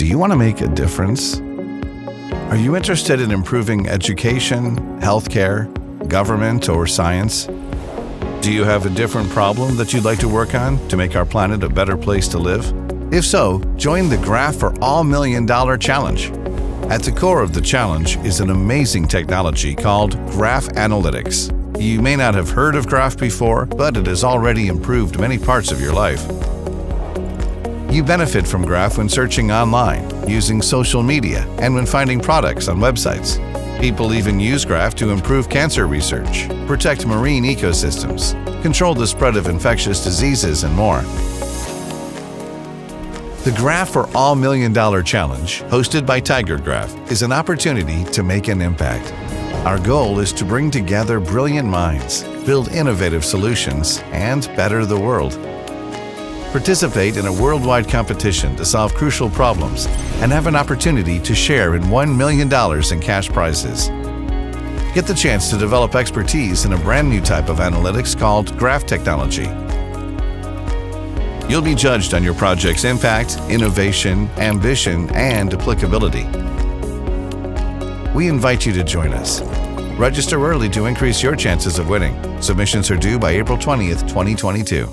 Do you want to make a difference? Are you interested in improving education, healthcare, government, or science? Do you have a different problem that you'd like to work on to make our planet a better place to live? If so, join the Graph for All Million Dollar Challenge. At the core of the challenge is an amazing technology called Graph Analytics. You may not have heard of Graph before, but it has already improved many parts of your life. You benefit from Graph when searching online, using social media, and when finding products on websites. People even use Graph to improve cancer research, protect marine ecosystems, control the spread of infectious diseases, and more. The Graph for All Million Dollar Challenge, hosted by TigerGraph, is an opportunity to make an impact. Our goal is to bring together brilliant minds, build innovative solutions, and better the world. Participate in a worldwide competition to solve crucial problems and have an opportunity to share in $1 million in cash prizes. Get the chance to develop expertise in a brand new type of analytics called graph technology. You'll be judged on your project's impact, innovation, ambition, and applicability. We invite you to join us. Register early to increase your chances of winning. Submissions are due by April 20th, 2022.